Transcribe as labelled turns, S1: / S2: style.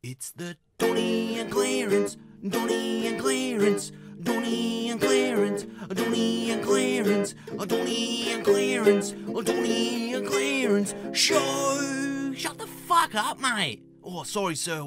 S1: It's the Donny and Clarence, Donny and Clarence, Donny and Clarence, Donny and Clarence, Donny and Clarence, Donny and Clarence show. Shut the fuck up, mate. Oh, sorry, sir.